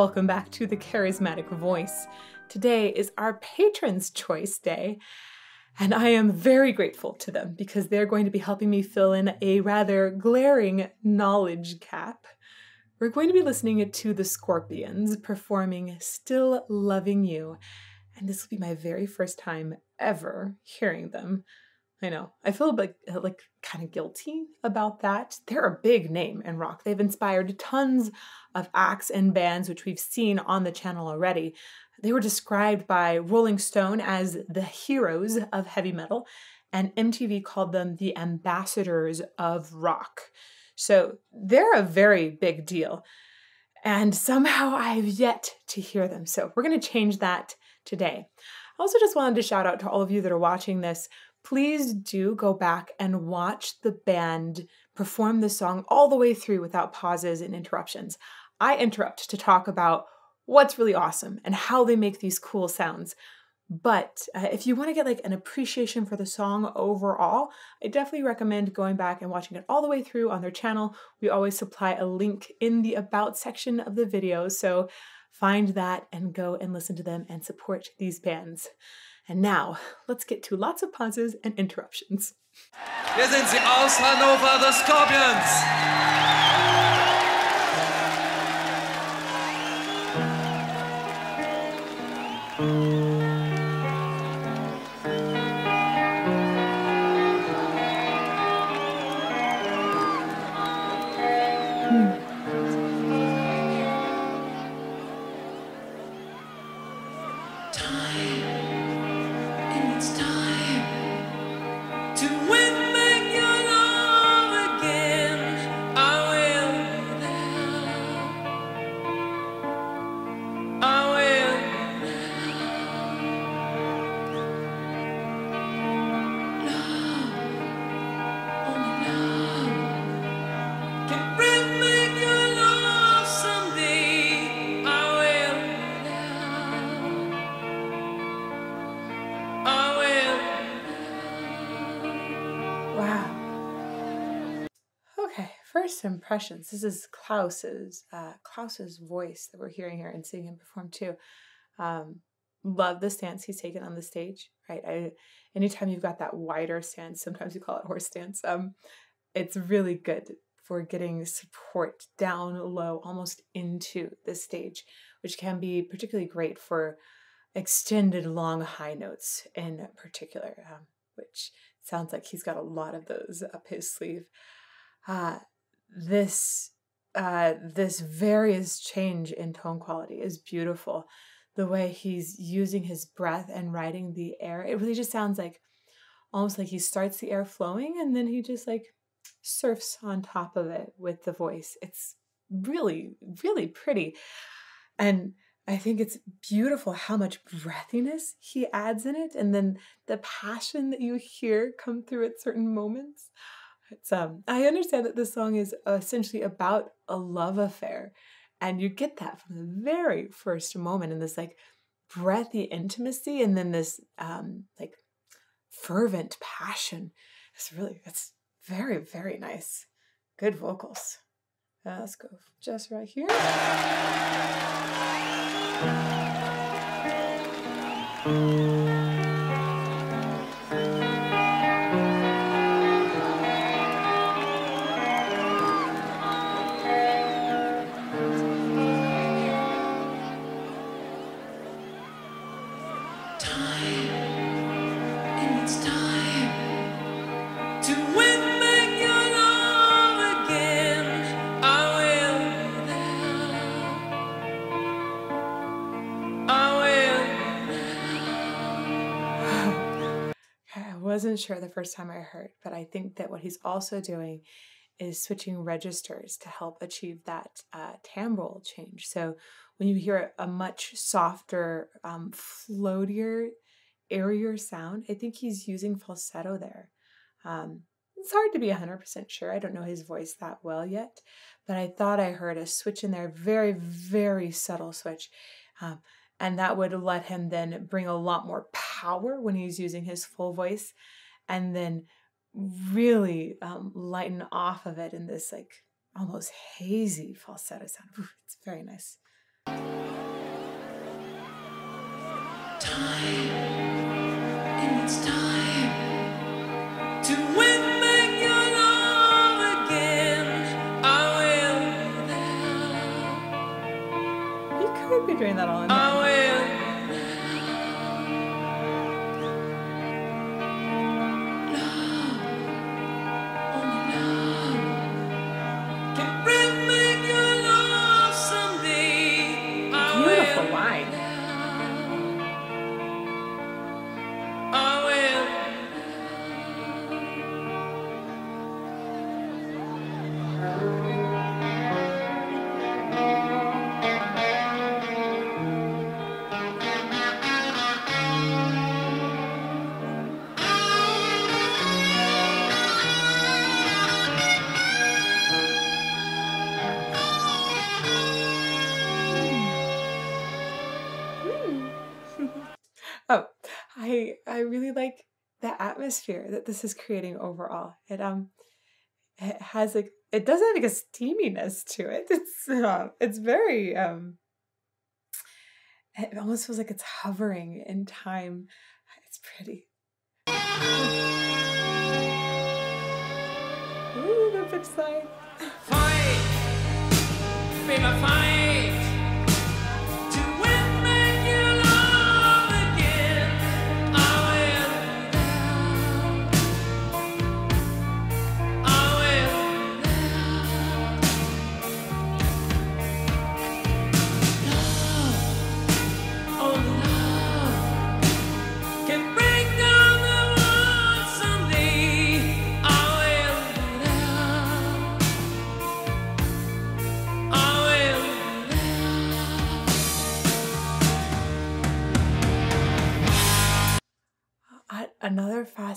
Welcome back to the Charismatic Voice. Today is our Patrons' Choice Day, and I am very grateful to them because they're going to be helping me fill in a rather glaring knowledge gap. We're going to be listening to the Scorpions performing Still Loving You, and this will be my very first time ever hearing them. I know. I feel uh, like like kind of guilty about that. They're a big name in rock. They've inspired tons of acts and bands which we've seen on the channel already. They were described by Rolling Stone as the heroes of heavy metal, and MTV called them the ambassadors of rock. So they're a very big deal. And somehow I've yet to hear them. So we're going to change that today. I also just wanted to shout out to all of you that are watching this please do go back and watch the band perform the song all the way through without pauses and interruptions. I interrupt to talk about what's really awesome and how they make these cool sounds. But uh, if you want to get like an appreciation for the song overall, I definitely recommend going back and watching it all the way through on their channel. We always supply a link in the about section of the video, so find that and go and listen to them and support these bands. And now, let's get to lots of pauses and interruptions. Hier sind sie aus Hannover, the Scorpions. First impressions. This is Klaus's uh, Klaus's voice that we're hearing here and seeing him perform too. Um, love the stance he's taken on the stage. Right, I, anytime you've got that wider stance, sometimes we call it horse stance. Um, it's really good for getting support down low, almost into the stage, which can be particularly great for extended long high notes in particular, um, which sounds like he's got a lot of those up his sleeve. Uh, this uh, this various change in tone quality is beautiful. The way he's using his breath and riding the air, it really just sounds like almost like he starts the air flowing and then he just like surfs on top of it with the voice. It's really, really pretty. And I think it's beautiful how much breathiness he adds in it and then the passion that you hear come through at certain moments. It's um I understand that this song is essentially about a love affair. And you get that from the very first moment in this like breathy intimacy and then this um like fervent passion. It's really it's very, very nice. Good vocals. Uh, let's go just right here. Wasn't sure the first time I heard, but I think that what he's also doing is switching registers to help achieve that uh, timbral change. So when you hear a much softer, um, floatier, airier sound, I think he's using falsetto there. Um, it's hard to be 100% sure. I don't know his voice that well yet, but I thought I heard a switch in there, very, very subtle switch. Um, and that would let him then bring a lot more power when he's using his full voice and then really um, lighten off of it in this like almost hazy falsetto sound. Ooh, it's very nice. time, and it's time to win back your love again. I will be there. You could be doing that all in Oh, I I really like the atmosphere that this is creating overall. It um it has like it does have like a steaminess to it. It's uh, it's very um it almost feels like it's hovering in time. It's pretty. Ooh, the pitch side. Fight, baby, fight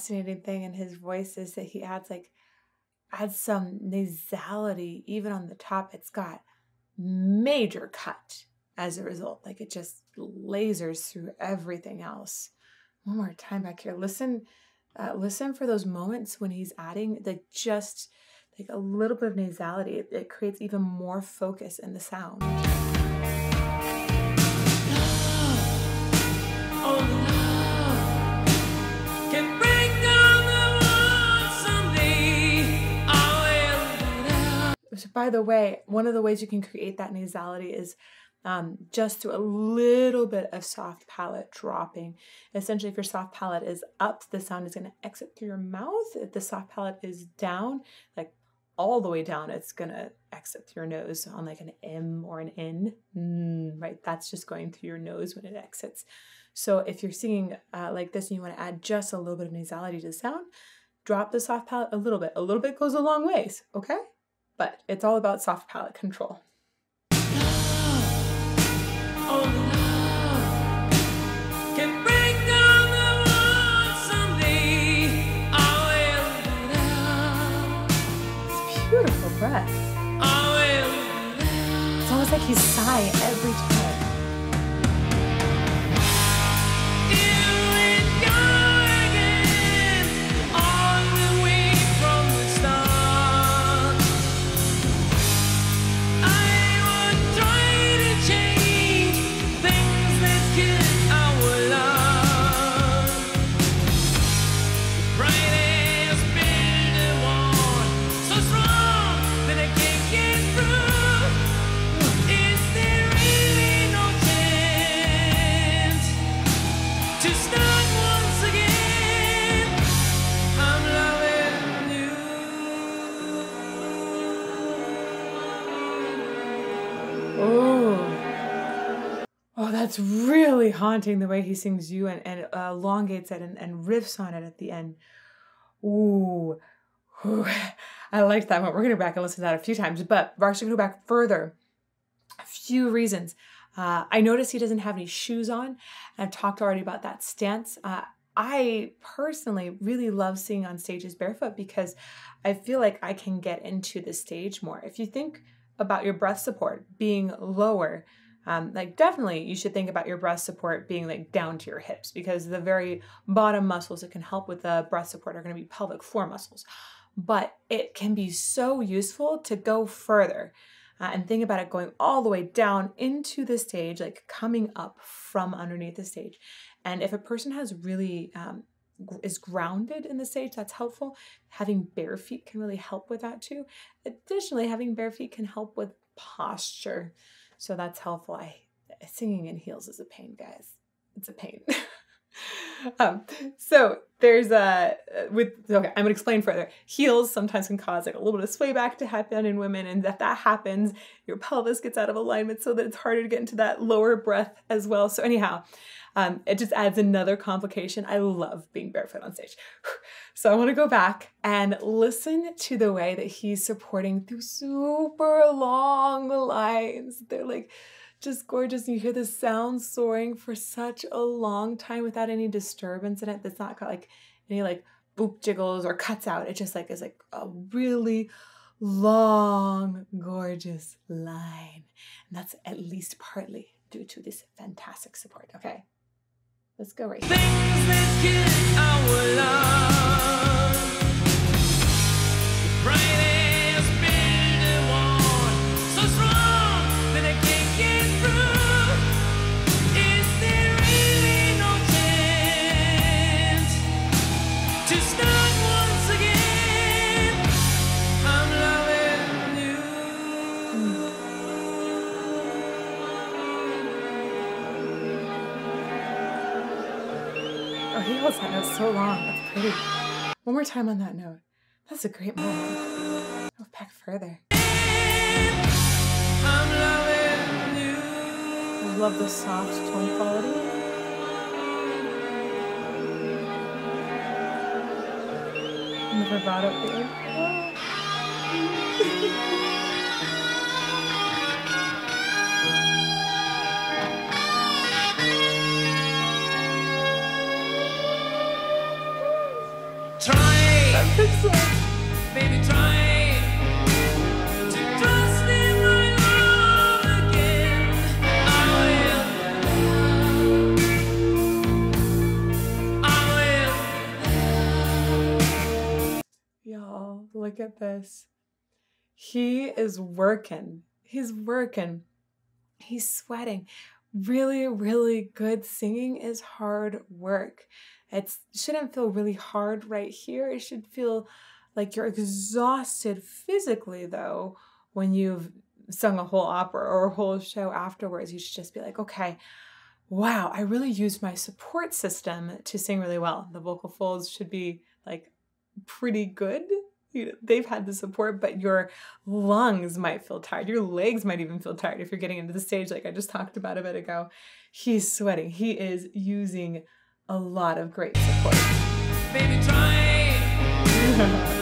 fascinating thing in his voice is that he adds like adds some nasality even on the top. It's got major cut as a result. Like it just lasers through everything else. One more time back here. Listen, uh, listen for those moments when he's adding like just like a little bit of nasality. It, it creates even more focus in the sound. By the way, one of the ways you can create that nasality is um, just through a little bit of soft palate dropping. Essentially, if your soft palate is up, the sound is going to exit through your mouth. If the soft palate is down, like all the way down, it's going to exit through your nose on like an M or an N. Mm, right, that's just going through your nose when it exits. So if you're singing uh, like this and you want to add just a little bit of nasality to the sound, drop the soft palate a little bit. A little bit goes a long ways, okay? But it's all about soft palate control. Beautiful breath. It's almost like he's sighing every time. Haunting the way he sings you and, and uh, elongates it and, and riffs on it at the end. Ooh. Ooh. I like that one. We're going to go back and listen to that a few times, but we're actually going to go back further. A few reasons. Uh, I noticed he doesn't have any shoes on. I've talked already about that stance. Uh, I personally really love singing on stages barefoot because I feel like I can get into the stage more. If you think about your breath support being lower, um, like definitely you should think about your breath support being like down to your hips because the very bottom muscles that can help with the breath support are going to be pelvic floor muscles. But it can be so useful to go further. uh, and think about it going all the way down into the stage, like coming up from underneath the stage. And if a person has really um, is grounded in the stage, that's helpful. Having bare feet can really help with that too. Additionally, having bare feet can help with posture, so that's helpful. I singing in heels is a pain, guys. It's a pain. um, so there's a with okay, I'm gonna explain further. Heels sometimes can cause like a little bit of sway back to happen in women, and if that happens, your pelvis gets out of alignment, so that it's harder to get into that lower breath as well. So anyhow, um, it just adds another complication. I love being barefoot on stage. So I want to go back and listen to the way that he's supporting through super long lines. They're like just gorgeous. And you hear the sound soaring for such a long time without any disturbance in it. That's not got like any like boop jiggles or cuts out. It just like is like a really long, gorgeous line. And that's at least partly due to this fantastic support. Okay. Let's go right here. So long. That's pretty. One more time on that note. That's a great moment. Go back further. I love the soft tone quality. And the vibrato at. Look at this. He is working. He's working. He's sweating. Really, really good singing is hard work. It shouldn't feel really hard right here. It should feel like you're exhausted physically, though, when you've sung a whole opera or a whole show afterwards. You should just be like, okay, wow, I really used my support system to sing really well. The vocal folds should be like pretty good. You know, they've had the support, but your lungs might feel tired. Your legs might even feel tired if you're getting into the stage, like I just talked about a bit ago. He's sweating. He is using a lot of great support. Baby, try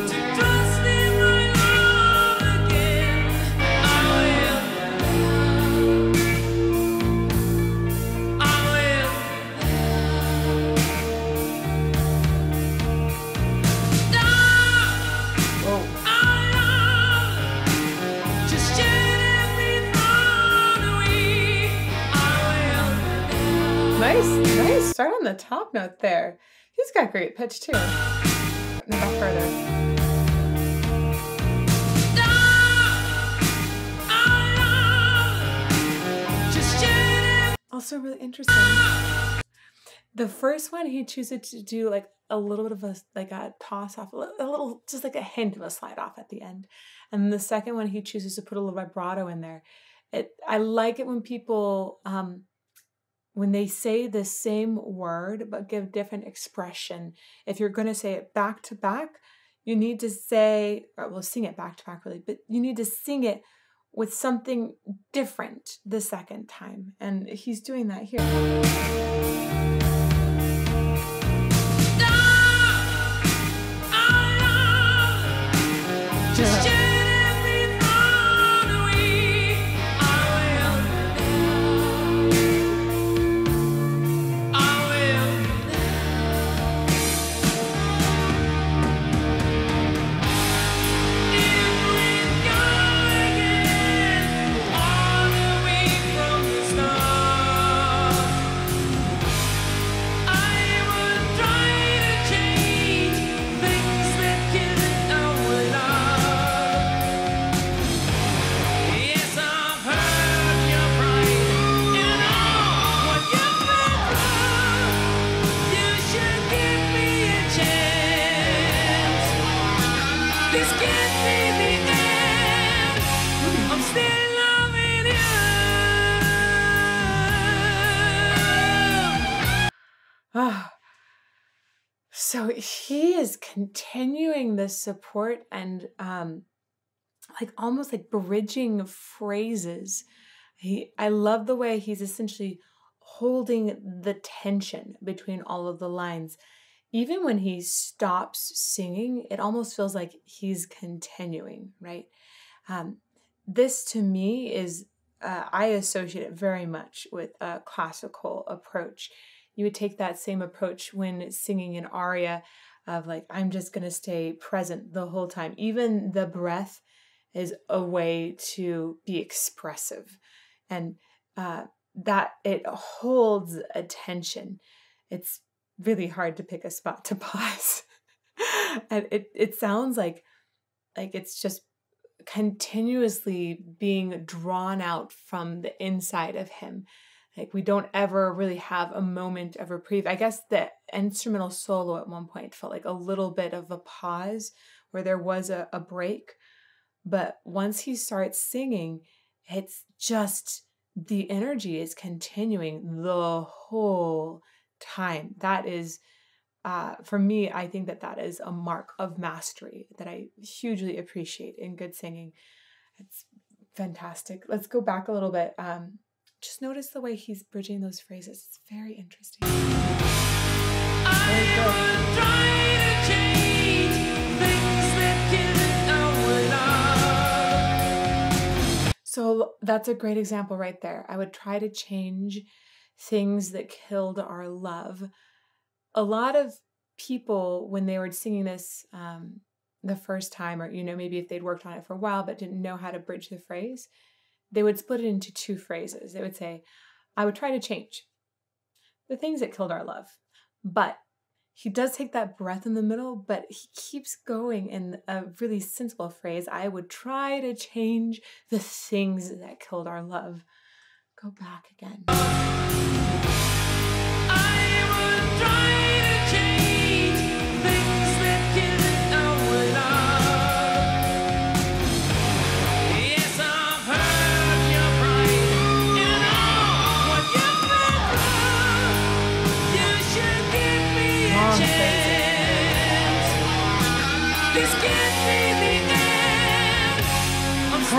top note there. He's got great pitch too. No, further. Also, really interesting. The first one, he chooses to do like a little bit of a like a toss off, a a little, just like a hint of a slide off at the end. And the second one, he chooses to put a little vibrato in there. It, I like it when people, um, when they say the same word but give different expression. If you're going to say it back to back, you need to say, or well, sing it back to back really, but you need to sing it with something different the second time. And he's doing that here. He is continuing the support and um like almost like bridging phrases. He I love the way he's essentially holding the tension between all of the lines. Even when he stops singing, it almost feels like he's continuing, right? Um, this to me is, uh, I associate it very much with a classical approach. You would take that same approach when singing an aria of like, I'm just going to stay present the whole time. Even the breath is a way to be expressive. And uh, that it holds attention. It's really hard to pick a spot to pause. and it, it sounds like like it's just continuously being drawn out from the inside of him. Like we don't ever really have a moment of reprieve. I guess the instrumental solo at one point felt like a little bit of a pause where there was a, a break. But once he starts singing, it's just the energy is continuing the whole time. That is, uh, for me, I think that that is a mark of mastery that I hugely appreciate in good singing. It's fantastic. Let's go back a little bit. Um, just notice the way he's bridging those phrases. It's very interesting. So that's a great example right there. I would try to change things that killed our love. A lot of people, when they were singing this um, the first time, or, you know, maybe if they'd worked on it for a while but didn't know how to bridge the phrase, they would split it into two phrases. They would say, I would try to change the things that killed our love, but he does take that breath in the middle, but he keeps going in a really sensible phrase. I would try to change the things that killed our love. Go back again.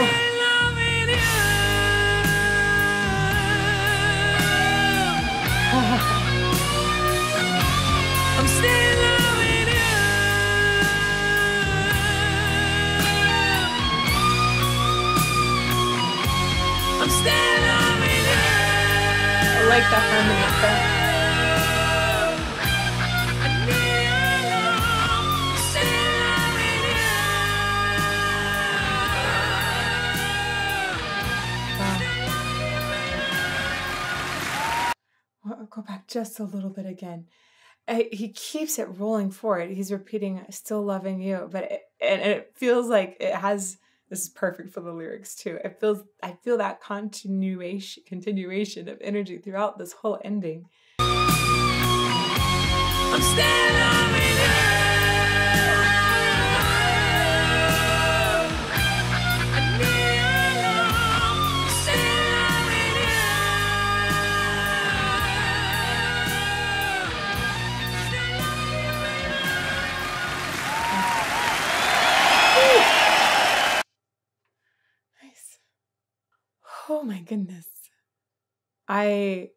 I'm just a little bit again. Uh, He keeps it rolling forward. He's repeating, "Still loving you," but it, and it feels like it has. This is perfect for the lyrics too. It feels. I feel that continuation, continuation of energy throughout this whole ending. Oh my goodness. I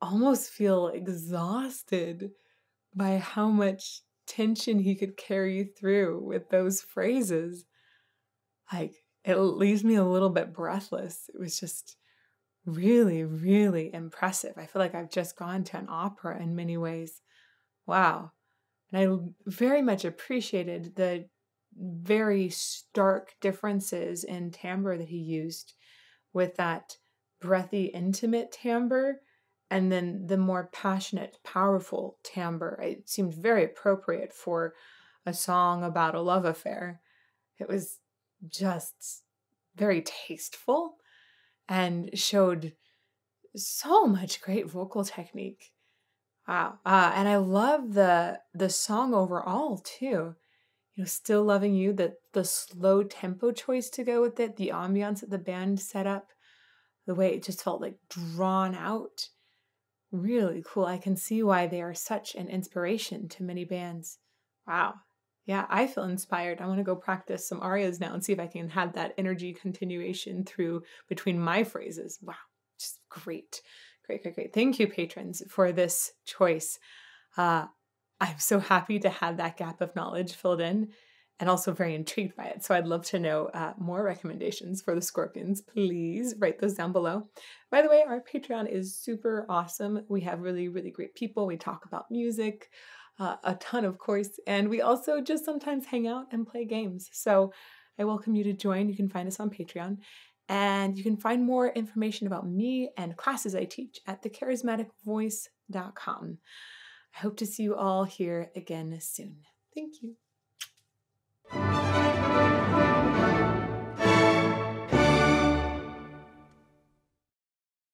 almost feel exhausted by how much tension he could carry through with those phrases. Like, it leaves me a little bit breathless. It was just really, really impressive. I feel like I've just gone to an opera in many ways. Wow. And I very much appreciated the very stark differences in timbre that he used with that breathy, intimate timbre and then the more passionate, powerful timbre. It seemed very appropriate for a song about a love affair. It was just very tasteful and showed so much great vocal technique. Wow. Uh, and I love the the song overall too. You know, still loving you, the the slow tempo choice to go with it, the ambiance that the band set up, the way it just felt like drawn out. Really cool. I can see why they are such an inspiration to many bands. Wow. Yeah, I feel inspired. I want to go practice some arias now and see if I can have that energy continuation through between my phrases. Wow, just great. Great, great, great. Thank you, patrons, for this choice. Uh, I'm so happy to have that gap of knowledge filled in and also very intrigued by it. So I'd love to know uh, more recommendations for the Scorpions. Please write those down below. By the way, our Patreon is super awesome. We have really, really great people. We talk about music uh, a ton, of course, and we also just sometimes hang out and play games. So I welcome you to join. You can find us on Patreon. And you can find more information about me and classes I teach at thecharismaticvoice.com. I hope to see you all here again soon. Thank you.